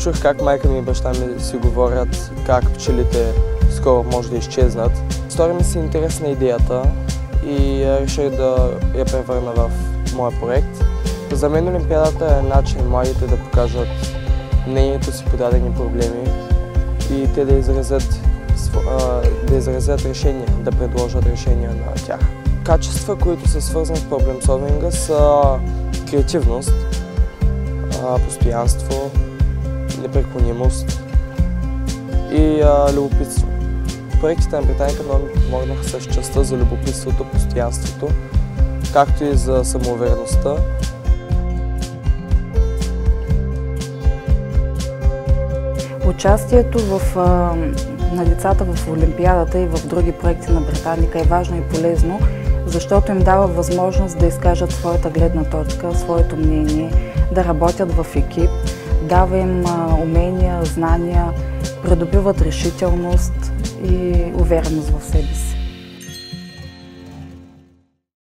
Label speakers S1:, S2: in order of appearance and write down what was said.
S1: чух как майка ми и баща ми си говорят как пчелите скоро може да изчезнат. Стори ми се интересна идеята и реших да я превърна в моя проект. За мен Олимпиадата е начин младите да покажат мнението си по дадени проблеми и те да изразят, да изразят решения, да предложат решения на тях. Качества, които са свързани с проблемсолвинга са креативност, постоянство, непреклонимост и любопитство. Проектите на Британика много ми помогнаха с частта за любопитството, постоянството, както и за самоувереността.
S2: Участието в, на децата в Олимпиадата и в други проекти на Британика е важно и полезно, защото им дава възможност да изкажат своята гледна точка, своето мнение, да работят в екип, дава им умения, знания, придобиват решителност и увереност в себе си.